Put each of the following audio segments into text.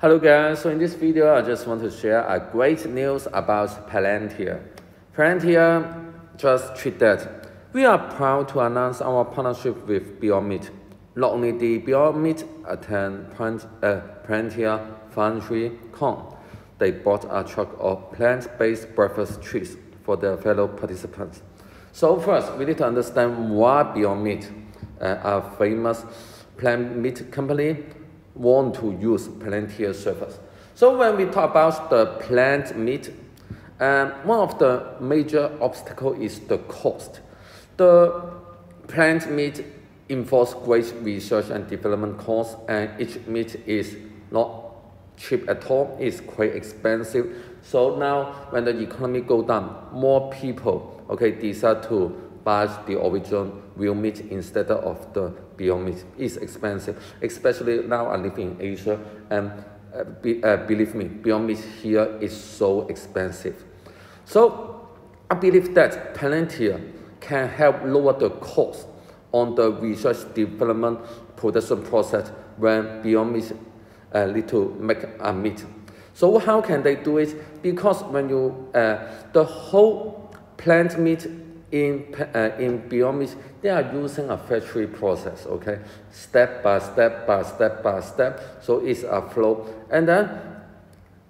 Hello guys, so in this video I just want to share a great news about Palantir. Palantir just tweeted, we are proud to announce our partnership with Beyond Meat. Not only did Beyond Meat attend Plant, uh, Palantir Foundry Con, they bought a truck of plant-based breakfast treats for their fellow participants. So first, we need to understand why Beyond Meat, uh, a famous plant meat company, want to use Palantir surface. So when we talk about the plant meat, um, one of the major obstacle is the cost. The plant meat involves great research and development costs, and each meat is not cheap at all. It's quite expensive. So now when the economy go down, more people okay decide to buy the original real meat instead of the beyond meat. It's expensive, especially now I live in Asia and uh, be, uh, believe me, beyond meat here is so expensive. So I believe that Palantir can help lower the cost on the research development production process when beyond meat uh, need to make a meat. So how can they do it? Because when you, uh, the whole plant meat in, uh, in Beyond they are using a factory process, okay? Step by step by step by step, so it's a flow. And then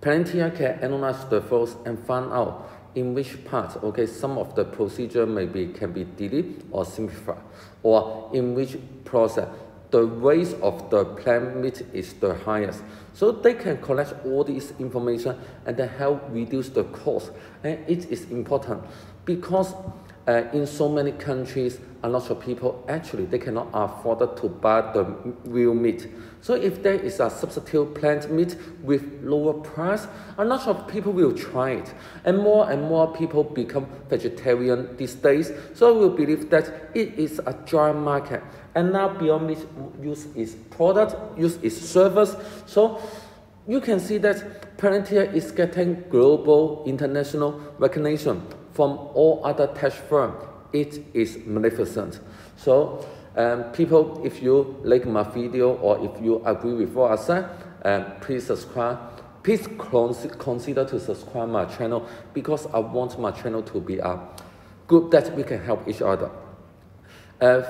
Palantir can analyze the flows and find out in which part, okay, some of the procedure maybe can be deleted or simplified, or in which process the waste of the plant meat is the highest. So they can collect all this information and then help reduce the cost. And it is important because uh, in so many countries, a lot of people actually they cannot afford to buy the real meat. So if there is a substitute plant meat with lower price, a lot of people will try it, and more and more people become vegetarian these days. So we believe that it is a dry market, and now Beyond Meat use its product, use its service. So you can see that Palantir is getting global international recognition from all other tech firms. It is magnificent. So um, people, if you like my video or if you agree with what I said, um, please subscribe. Please consider to subscribe my channel because I want my channel to be a group that we can help each other. Uh,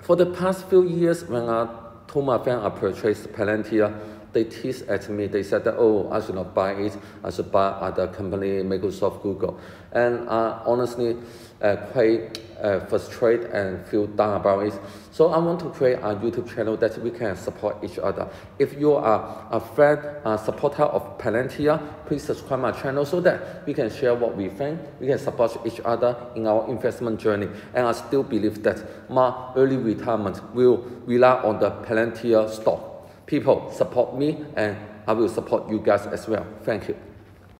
for the past few years, when I told my friend I purchased Palantir, they teased at me. They said that, oh, I should not buy it. I should buy other company, Microsoft, Google. And I honestly, uh, quite uh, frustrated and feel down about it. So I want to create a YouTube channel that we can support each other. If you are a friend, a supporter of Palantir, please subscribe my channel so that we can share what we think. We can support each other in our investment journey. And I still believe that my early retirement will rely on the Palantir stock people support me and I will support you guys as well. Thank you.